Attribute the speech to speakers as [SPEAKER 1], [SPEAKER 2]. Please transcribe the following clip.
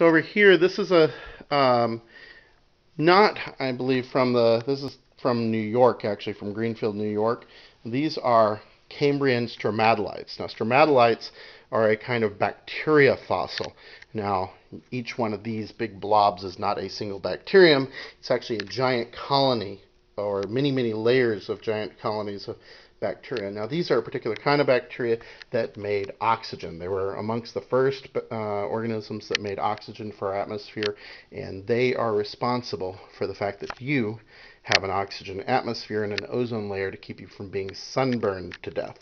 [SPEAKER 1] So over here, this is a um, not, I believe, from the this is from New York, actually from Greenfield, New York. These are Cambrian stromatolites. Now, stromatolites are a kind of bacteria fossil. Now, each one of these big blobs is not a single bacterium. It's actually a giant colony or many, many layers of giant colonies of bacteria. Now, these are a particular kind of bacteria that made oxygen. They were amongst the first uh, organisms that made oxygen for our atmosphere, and they are responsible for the fact that you have an oxygen atmosphere and an ozone layer to keep you from being sunburned to death.